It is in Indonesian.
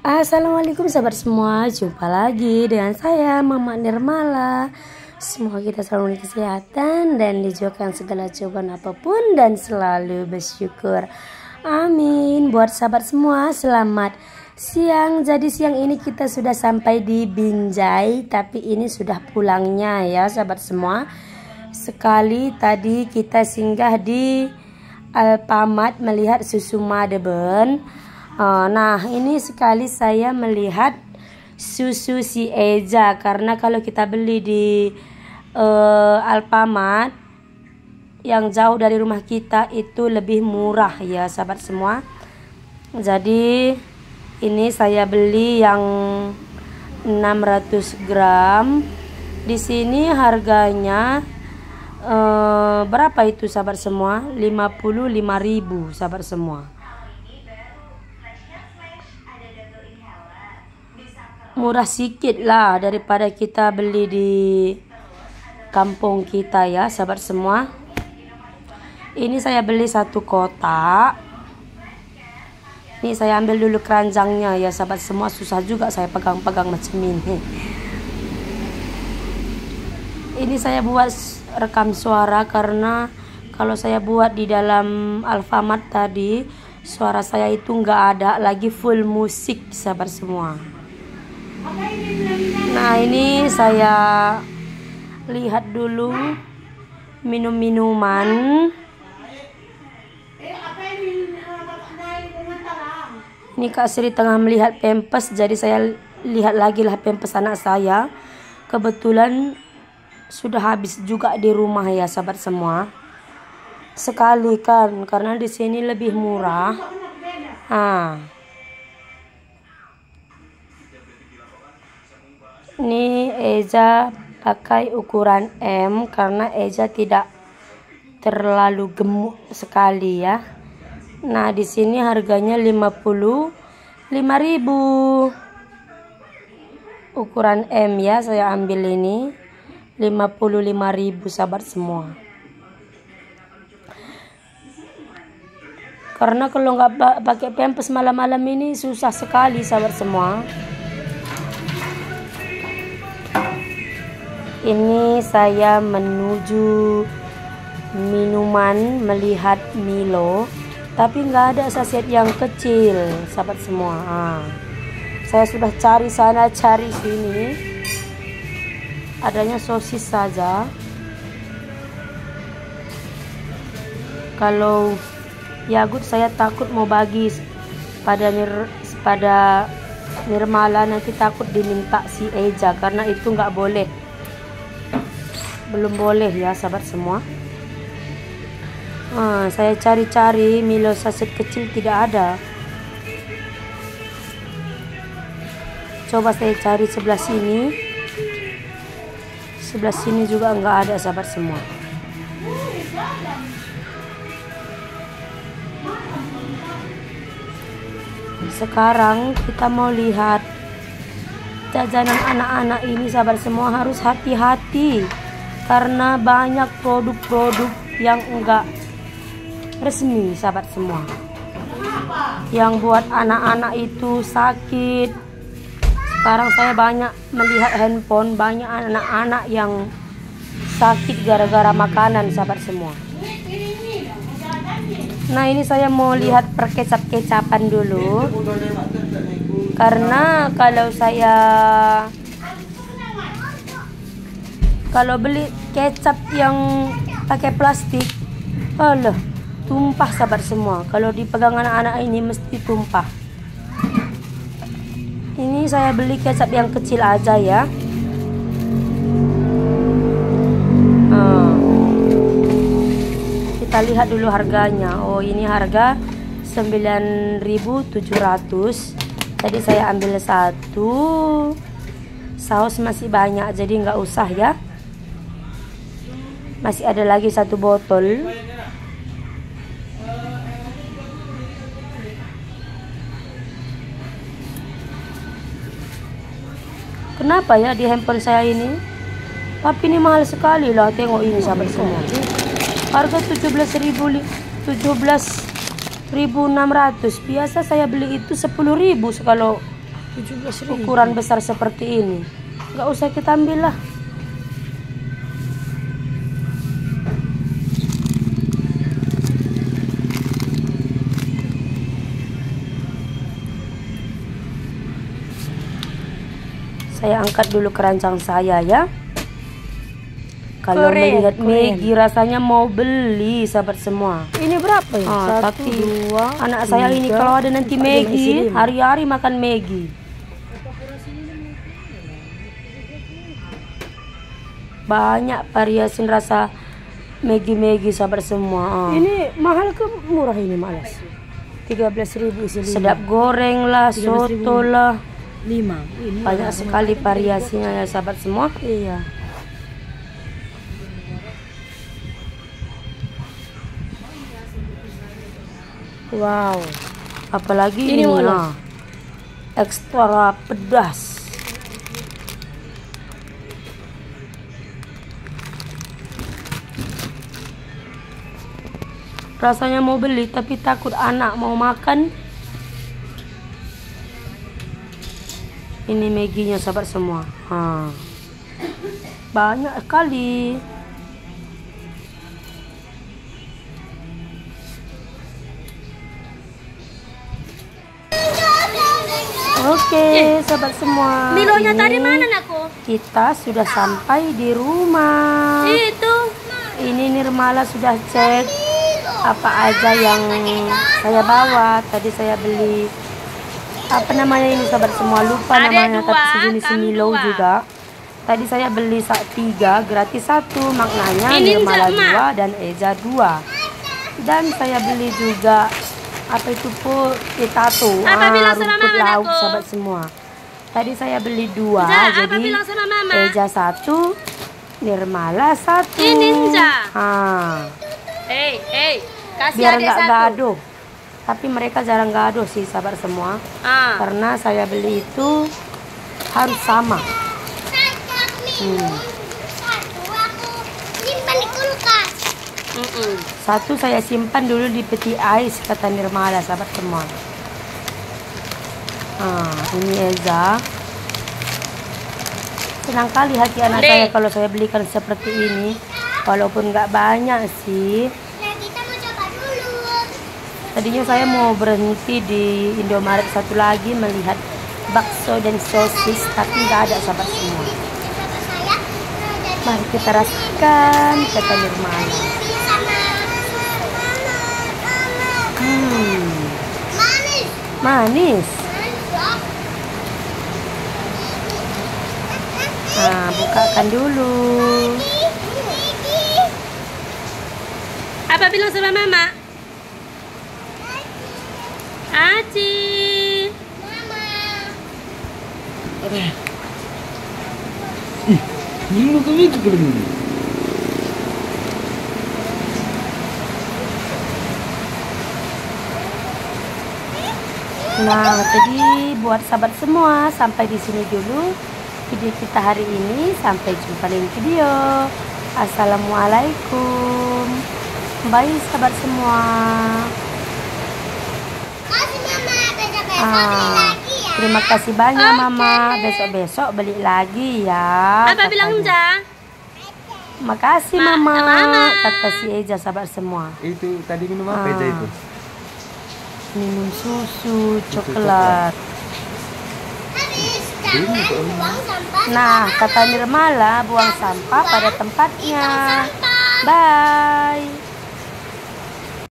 Assalamualaikum sahabat semua, jumpa lagi dengan saya Mama Nirmala. Semoga kita selalu kesehatan dan dijauhkan segala cobaan apa pun dan selalu bersyukur. Amin. Buat sahabat semua, selamat siang. Jadi siang ini kita sudah sampai di Binjai, tapi ini sudah pulangnya ya sahabat semua. Sekali tadi kita singgah di Alpamat melihat susu Madeben Oh, nah, ini sekali saya melihat susu si Eja karena kalau kita beli di uh, Alfamart yang jauh dari rumah kita itu lebih murah ya sahabat semua. Jadi ini saya beli yang 600 gram. Di sini harganya uh, berapa itu sahabat semua? 55.000 sahabat semua. Murah sikit lah daripada kita beli di kampung kita ya sahabat semua. Ini saya beli satu kotak. Ini saya ambil dulu keranjangnya ya sahabat semua. Susah juga saya pegang-pegang macam ini. Ini saya buat rekam suara karena kalau saya buat di dalam Alfamart tadi suara saya itu nggak ada lagi full musik sahabat semua Nah ini saya lihat dulu minum-minuman. Ini Kak Sri tengah melihat pempes jadi saya lihat lagi lah pempes anak saya. Kebetulan sudah habis juga di rumah ya sahabat semua. Sekali kan karena di sini lebih murah. Ah. Ini Eja pakai ukuran M karena Eja tidak terlalu gemuk sekali ya. Nah, di sini harganya 50 5000. Ukuran M ya, saya ambil ini 55.000 sahabat semua. Karena kalau nggak pakai pempes malam-malam ini susah sekali sahabat semua. Ini saya menuju minuman melihat Milo tapi nggak ada saset yang kecil sahabat semua. Ah. saya sudah cari sana cari sini. Adanya sosis saja. Kalau yagut saya takut mau bagi pada mir pada Nirmala nanti takut diminta si Eja karena itu nggak boleh belum boleh ya sahabat semua. Ah, saya cari-cari Milo saset kecil tidak ada. Coba saya cari sebelah sini. Sebelah sini juga enggak ada sahabat semua. Sekarang kita mau lihat jajanan anak-anak ini sahabat semua harus hati-hati karena banyak produk-produk yang enggak resmi sahabat semua. Yang buat anak-anak itu sakit. Sekarang saya banyak melihat handphone banyak anak-anak yang sakit gara-gara makanan sahabat semua. Nah ini saya mau lihat perkecap-kecapan dulu. Karena kalau saya kalau beli kecap yang pakai plastik Allah tumpah sabar semua. Kalau dipegang anak-anak ini mesti tumpah. Ini saya beli kecap yang kecil aja ya. Ah. kita lihat dulu harganya. Oh ini harga 9700 tadi saya ambil satu. Saus masih banyak jadi nggak usah ya masih ada lagi satu botol. Kenapa ya di handphone saya ini? Tapi ini mahal sekali lah tengok ini sahabat semua. Harga 17.000 17.600 biasa saya beli itu 10.000 kalau ukuran besar seperti ini. Nggak usah kita ambil lah saya angkat dulu keranjang saya ya kalau melihat Maggie rasanya mau beli sahabat semua ini berapa ya? Ah, Satu, tapi dua, anak saya ini tiga, kalau ada nanti lima. hari-hari makan Maggie banyak variasi rasa Maggie-Maggie sahabat semua ah. Ini mahal ke murah ini malas? 13.000 isi lima. sedap goreng lah 13.000. soto lah Lima. Ini banyak sekali variasinya ya sahabat semua Iya. Wow. apalagi Ini ini, mana? ah, ekstra pedas rasanya mau beli tapi takut anak mau makan ini Maggie-nya sahabat semua ha. banyak sekali Oke, sahabat semua. Milonya tadi mana nakku? Kita sudah sampai di rumah. Itu. Ini Nirmala sudah cek apa aja yang saya bawa. Tadi saya beli apa namanya ini sahabat semua lupa Ada namanya dua, tapi segini kami semilo dua. juga. Tadi saya beli sak tiga gratis satu maknanya Ini Nirmala dua dan Eza dua. Dan saya beli juga apa itu potato, Apa ah, rumput lauk sahabat semua. Tadi saya beli dua, Ja, jadi? Eja satu, Nirmala satu. Ini. Ah, hei. Kasih biar nggak gaduh. Tapi mereka jarang gaduh sih sahabat semua, Ah. karena saya beli itu harus sama. Hmm. Satu saya simpan dulu di peti ais kata Nirmala sahabat semua. Ah, ini Eza. Senang kali hati anak Dek. saya kalau saya belikan seperti ini. Walaupun nggak banyak sih. Tadinya saya mau berhenti di Indomaret satu lagi melihat bakso dan sosis, tapi nggak ada sahabat semua. Mari kita rasakan kata Nirmala. Hmm, manis. Nah, bukakan dulu. Apa bilang sama mama? Aci. Dulu kami itu belum. Nah, jadi buat sahabat semua, sampai di sini dulu video kita hari ini. Sampai jumpa di video. Assalamualaikum. Bye sahabat semua. Ah, terima kasih banyak Mama. Besok-besok beli lagi ya. Apa bilang katanya. Ja? Makasih Ma- Mama. Mama. Kata si Eja sahabat semua. Itu tadi minum apa Ah. itu? Minum susu coklat. Nah, kata Nirmala, buang sampah pada tempatnya. Bye.